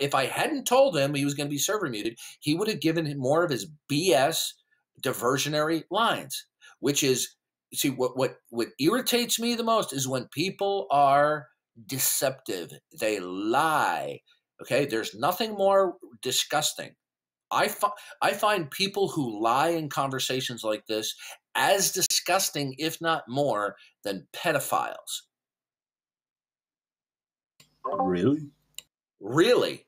if I hadn't told him he was going to be server muted, he would have given him more of his BS diversionary lines, which is see what what what irritates me the most is when people are deceptive. They lie. Okay, there's nothing more disgusting. I, fi- I find people who lie in conversations like this as disgusting, if not more, than pedophiles. Really? Really?